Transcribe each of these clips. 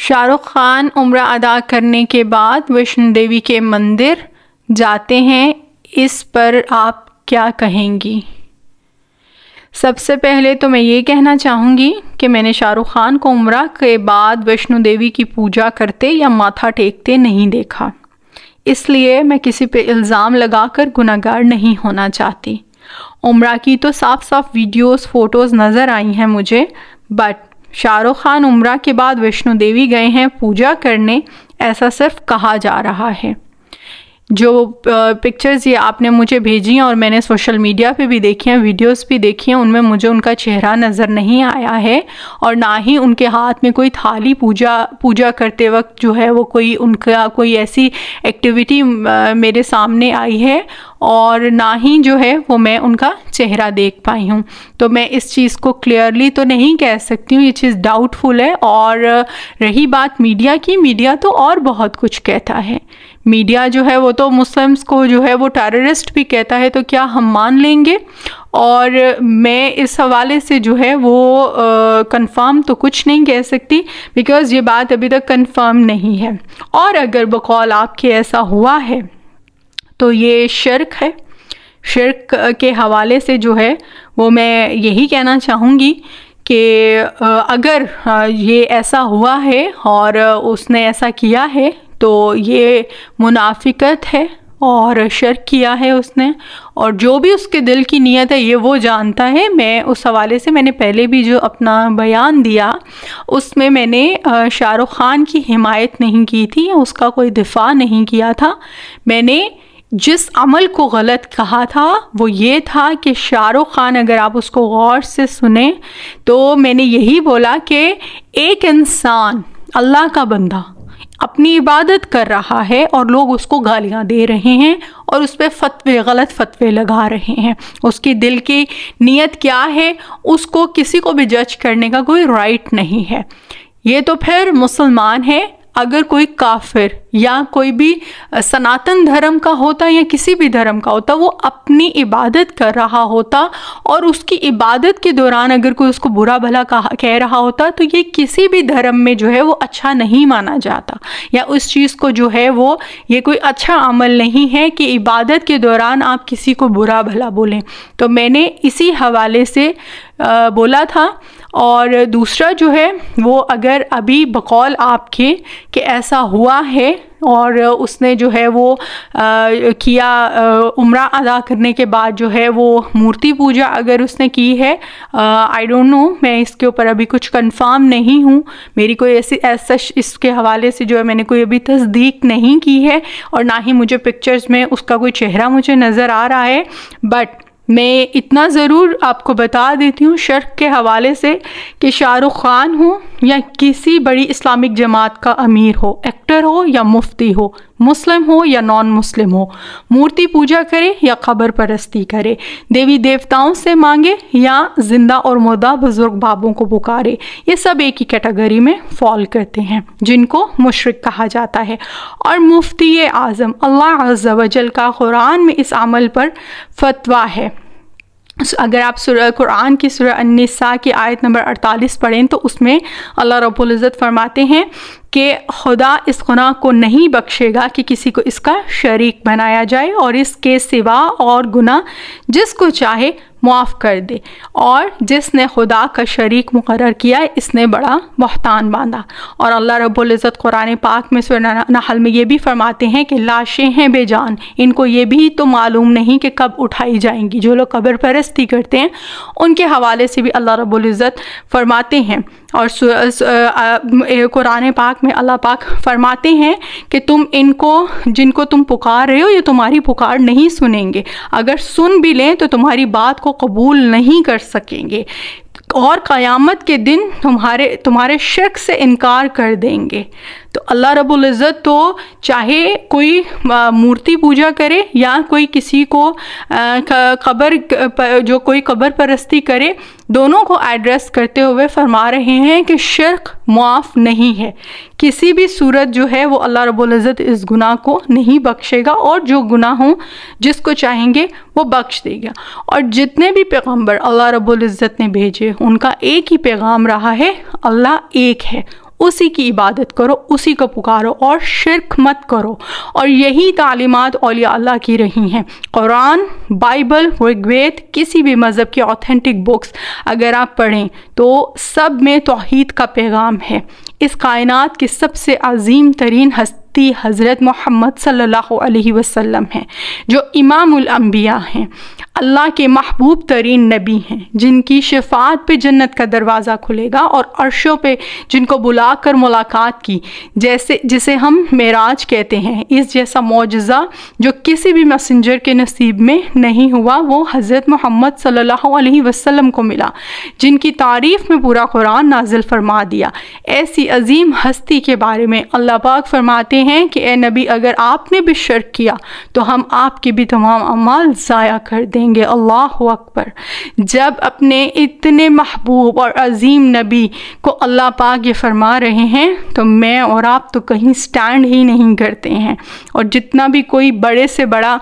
शाहरुख खान उम्र अदा करने के बाद वैष्णो देवी के मंदिर जाते हैं। इस पर आप क्या कहेंगी? सबसे पहले तो मैं ये कहना चाहूँगी कि मैंने शाहरुख खान को उम्र के बाद वैष्णो देवी की पूजा करते या माथा टेकते नहीं देखा। इसलिए मैं किसी पे इल्ज़ाम लगाकर गुनागार नहीं होना चाहती। उम्र की तो साफ़ साफ़ वीडियोस फ़ोटोज़ नज़र आई हैं मुझे बट शाहरुख खान उम्र के बाद वैष्णो देवी गए हैं पूजा करने, ऐसा सिर्फ़ कहा जा रहा है। जो पिक्चर्स ये आपने मुझे भेजी हैं और मैंने सोशल मीडिया पे भी देखी हैं वीडियोस भी देखी हैं, उनमें मुझे उनका चेहरा नज़र नहीं आया है और ना ही उनके हाथ में कोई थाली पूजा पूजा करते वक्त जो है वो कोई उनका कोई ऐसी एक्टिविटी मेरे सामने आई है और ना ही जो है वो मैं उनका चेहरा देख पाई हूँ। तो मैं इस चीज़ को क्लियरली तो नहीं कह सकती हूँ, ये चीज़ डाउटफुल है और रही बात मीडिया की मीडिया तो और बहुत कुछ कहता है। मीडिया जो है वो तो मुस्लिम्स को जो है वो टेररिस्ट भी कहता है तो क्या हम मान लेंगे? और मैं इस हवाले से जो है वो कंफर्म तो कुछ नहीं कह सकती बिकॉज़ ये बात अभी तक कंफर्म नहीं है। और अगर बकौल आपके ऐसा हुआ है तो ये शिरक है। शिरक के हवाले से जो है, वो मैं यही कहना चाहूँगी कि अगर ये ऐसा हुआ है और उसने ऐसा किया है तो ये मुनाफिकत है और शर्क किया है उसने। और जो भी उसके दिल की नीयत है, ये वो जानता है। मैं उस हवाले से मैंने पहले भी जो अपना बयान दिया, उसमें मैंने शाहरुख़ ख़ान की हिमायत नहीं की थी, उसका कोई दिफा नहीं किया था। मैंने जिस अमल को गलत कहा था, वो ये था कि शाहरुख़ ख़ान अगर आप उसको गौर से सुने तो मैंने यही बोला कि एक इंसान अल्लाह का बंदा अपनी इबादत कर रहा है और लोग उसको गालियाँ दे रहे हैं और उस पर फतवे, गलत फतवे लगा रहे हैं। उसकी दिल की नीयत क्या है? उसको किसी को भी जज करने का कोई राइट नहीं है। ये तो फिर मुसलमान है, अगर कोई काफिर या कोई भी सनातन धर्म का होता या किसी भी धर्म का होता, वो अपनी इबादत कर रहा होता और उसकी इबादत के दौरान अगर कोई उसको बुरा भला कहा, कह रहा होता तो ये किसी भी धर्म में जो है वो अच्छा नहीं माना जाता। या उस चीज़ को जो है वो, ये कोई अच्छा अमल नहीं है कि इबादत के दौरान आप किसी को बुरा भला बोलें। तो मैंने इसी हवाले से बोला था और दूसरा जो है वो अगर अभी बकौल आपके कि ऐसा हुआ है और उसने जो है वो आ, किया उम्र अदा करने के बाद जो है वो मूर्ति पूजा अगर उसने की है आई डोंट नो मैं इसके ऊपर अभी कुछ कंफर्म नहीं हूँ। मेरी कोई ऐसी ऐसा इसके हवाले से जो है मैंने कोई अभी तस्दीक नहीं की है और ना ही मुझे पिक्चर्स में उसका कोई चेहरा मुझे नज़र आ रहा है। बट मैं इतना ज़रूर आपको बता देती हूँ शर्क के हवाले से कि शाहरुख़ ख़ान हो या किसी बड़ी इस्लामिक जमात का अमीर हो, एक्टर हो या मुफ्ती हो, मुस्लिम हो या नॉन मुस्लिम हो, मूर्ति पूजा करे या खबर परस्ती करे, देवी देवताओं से मांगे या ज़िंदा और मुर्दा बुज़ुर्ग बाबों को पुकारे, ये सब एक ही कैटेगरी में फॉल करते हैं, जिनको मुशरक कहा जाता है। और मुफ्ती आज़म, अल्लाह अज्जा का कुरान में इस अमल पर फतवा है। अगर आप कुरान की सुर अनसा की आयत नंबर 48 पढ़ें तो उसमें अल्लाह रब्बुल फरमाते हैं कि खुदा इस गुनाह को नहीं बख्शेगा कि किसी को इसका शरीक बनाया जाए और इसके सिवा और गुनाह जिसको चाहे मुआफ़ कर दे। और जिसने खुदा का शरीक मुकर किया, इसने बड़ा बहतान बांधा। और अल्लाह रब्ज़त कुरान पाक में नहल में ये भी फरमाते हैं कि लाशें हैं बेजान, इनको ये भी तो मालूम नहीं कि कब उठाई जाएँगी। जो लोग कब्र परस्ती करते हैं, उनके हवाले से भी अल्लाह रब्ज़त फरमाते हैं। और कुरान पाक में अल्लाह पाक फरमाते हैं कि तुम इनको, जिनको तुम पुकार रहे हो, ये तुम्हारी पुकार नहीं सुनेंगे। अगर सुन भी लें तो तुम्हारी बात को कबूल नहीं कर सकेंगे। और क़यामत के दिन तुम्हारे तुम्हारे शक से इनकार कर देंगे। तो अल्लाह रब्बुल इज़्ज़त तो चाहे कोई मूर्ति पूजा करे या कोई किसी को कबर जो कोई कबर परस्ती करे, दोनों को एड्रेस करते हुए फरमा रहे हैं कि शिरक मुआफ़ नहीं है। किसी भी सूरत जो है वो अल्लाह रब्बुल इज़्ज़त इस गुनाह को नहीं बख्शेगा और जो गुनाह हो, जिसको चाहेंगे वो बख्श देगा। और जितने भी पैगंबर अल्लाह रब्बुल इज़्ज़त ने भेजे, उनका एक ही पैगाम रहा है, अल्लाह एक है। उसी की इबादत करो, उसी को पुकारो और शिरक मत करो। और यही तालीमत अलिया अल्लाह की रही हैं। कुरान, बाइबल, ऋग्वेद, किसी भी मज़हब की ऑथेंटिक बुक्स अगर आप पढ़ें तो सब में तोहद का पैगाम है। इस कायनात की सबसे अजीम तरीन हस्ती हज़रत मोहम्मद सल्लल्लाहु अलैहि वसल्लम हैं, जो इमामुल अंबिया हैं। अल्लाह के महबूब तरीन नबी हैं, जिनकी शफात पे जन्नत का दरवाज़ा खुलेगा और अरशों पे जिनको बुलाकर मुलाकात की, जैसे, जिसे हम मेराज कहते हैं। इस जैसा मुआजा जो किसी भी मैसेंजर के नसीब में नहीं हुआ, वो हज़रत मोहम्मद सल्लल्लाहु अलैहि वसल्लम को मिला, जिनकी तारीफ़ में पूरा कुरान नाजिल फरमा दिया। ऐसी अजीम हस्ती के बारे में अल्लाह पाक फरमाते हैं कि, ए नबी, अगर आपने भी शर्क किया तो हम आपके भी तमाम अमाल ज़ाया कर देंगे। अल्लाह अकबर। जब अपने इतने महबूब और अजीम नबी को अल्लाह पाक ये फरमा रहे हैं तो मैं और आप तो कहीं स्टैंड ही नहीं करते हैं। और जितना भी कोई बड़े से बड़ा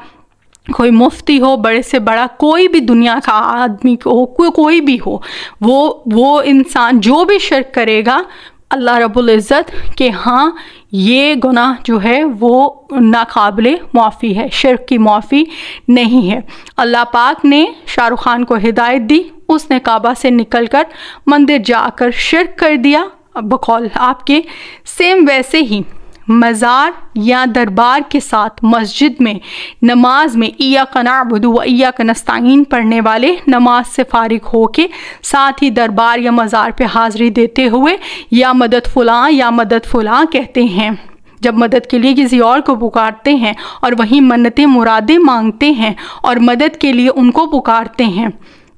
कोई मुफ्ती हो, बड़े से बड़ा कोई भी दुनिया का आदमी हो कोई कोई भी हो, वो वो इंसान जो भी शर्क करेगा अल्लाह रबुल्ज़त कि हाँ ये गुनाह जो है, वो नाकबिल माफ़ी है, शिरक की माफ़ी नहीं है। अल्लाह पाक ने शाहरुख़ खान को हिदायत दी, उसने काबा से निकल कर मंदिर जाकर शिरक कर दिया, बकौल आपके सेम वैसे ही। मज़ार या दरबार के साथ मस्जिद में, नमाज़ में ईया कनाबुदू व ईया कनस्ताइन पढ़ने वाले नमाज़ से फारिग हो के साथ ही दरबार या मज़ार पे हाज़िरी देते हुए, या मदद फ़ुलाँ या मदद फ़ुलाँ कहते हैं। जब मदद के लिए किसी और को पुकारते हैं और वहीं मन्नतें, मुरादें मांगते हैं और मदद के लिए उनको पुकारते हैं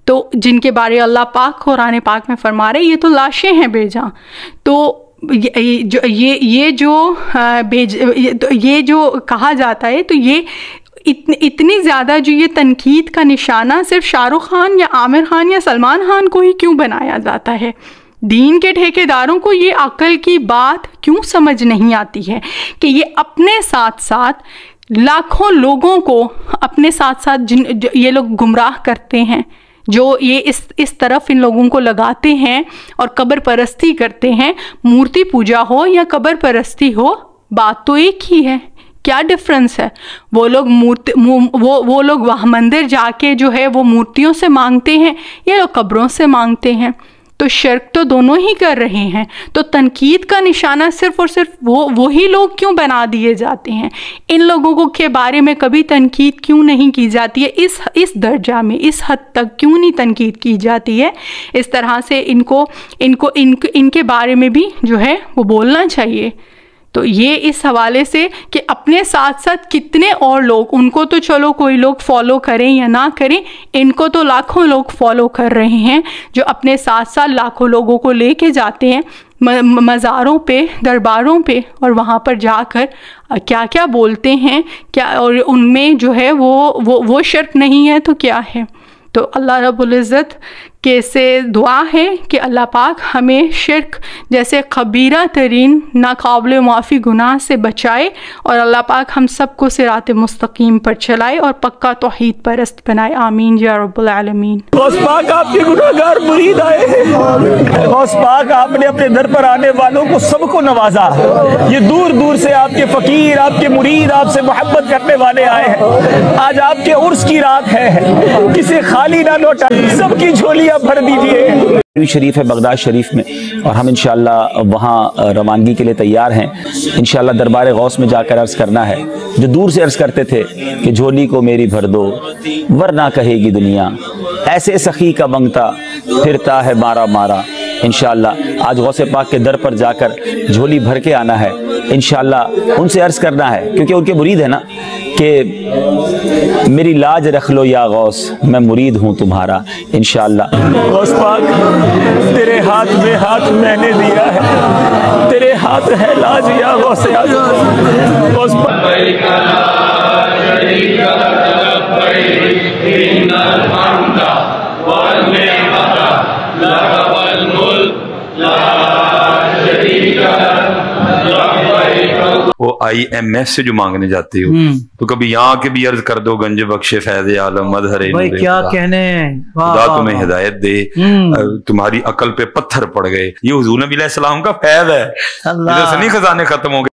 तो जिनके बारे अल्लाह पाक कुरान पाक में फरमा रहे, ये तो लाशें हैं बेजा। तो ये जो, ये ये जो भेज तो ये जो कहा जाता है तो ये इतनी इतनी ज़्यादा जो ये तनकीद का निशाना सिर्फ़ शाहरुख़ खान या आमिर खान या सलमान खान को ही क्यों बनाया जाता है? दीन के ठेकेदारों को ये अकल की बात क्यों समझ नहीं आती है कि ये अपने साथ साथ लाखों लोगों को, अपने साथ साथ जिन ये लोग गुमराह करते हैं? जो ये इस इस तरफ़ इन लोगों को लगाते हैं और कब्र परस्ती करते हैं, मूर्ति पूजा हो या कब्र परस्ती हो, बात तो एक ही है। क्या डिफरेंस है? वो लोग मूर्ति वो वो लोग वहाँ मंदिर जाके जो है वो मूर्तियों से मांगते हैं ये लोग कब्रों से मांगते हैं? तो शर्क तो दोनों ही कर रहे हैं। तो तनकीद का निशाना सिर्फ़ और सिर्फ़ वो वही लोग क्यों बना दिए जाते हैं? इन लोगों को के बारे में कभी तनकीद क्यों नहीं की जाती है? इस इस दर्जा में इस हद तक क्यों नहीं तनकीद की जाती है? इस तरह से इनको इनको इन, इनके बारे में भी जो है वो बोलना चाहिए। तो ये इस हवाले से कि अपने साथ साथ कितने और लोग, उनको तो चलो कोई लोग फॉलो करें या ना करें, इनको तो लाखों लोग फॉलो कर रहे हैं, जो अपने साथ साथ लाखों लोगों को लेके जाते हैं मज़ारों पे, दरबारों पे, और वहाँ पर जाकर क्या क्या बोलते हैं, क्या, और उनमें जो है वो वो वो शर्त नहीं है तो क्या है? तो अल्लाह रब्ज़त के से दुआ है कि अल्लाह पाक हमें शिरक जैसे खबीरा तरीन, नाकबिल माफ़ी गुनाह से बचाए और अल्लाह पाक हम सबको सिरात मुस्तकीम पर चलाए और पक्का तोहद परस्त बनाए। आमीन या रबालमीन पाक आपके गुनाहगार मुरीद आए पाक आपने अपने दर पर आने वालों को सबको नवाजा। ये दूर दूर से आपके फ़कीर, आपके मुरीद, आपसे मोहब्बत करने वाले आए हैं। आज आपके उर्स की रात है। किसे खाली ना लौटा, सबकी झोली आप भर दीजिए। शरीफ है बगदाद शरीफ में, और हम इनशाला वहाँ रवानगी के लिए तैयार हैं। इनशाला दरबार गौस में जाकर अर्ज़ करना है। जो दूर से अर्ज़ करते थे कि झोली को मेरी भर दो, वरना कहेगी दुनिया, ऐसे सखी का मंगता फिरता है मारा मारा। इनशाला आज गौसे पाक के दर पर जाकर झोली भर के आना है। इनशाला उनसे अर्ज़ करना है, क्योंकि उनके मुरीद है ना कि मेरी लाज रख लो या गौस मैं मुरीद हूँ तुम्हारा इन पाक तेरे हाथ में हाथ मैंने दिया है तेरे हाथ है लाज या गौस गौस वो आईएमएफ से जो मांगने जाते हो हम्म। तो कभी यहाँ के भी अर्ज़ कर दो गंज बख्शे फैज आलम मदहरे भाई क्या कहने खुदा तुम्हें हिदायत दे। हम्म। तुम्हारी अकल पे पत्थर पड़ गए। ये हुजूर नबी सलाम का फैज है। अल्लाह। इधर से नहीं खजाने खत्म हो गए।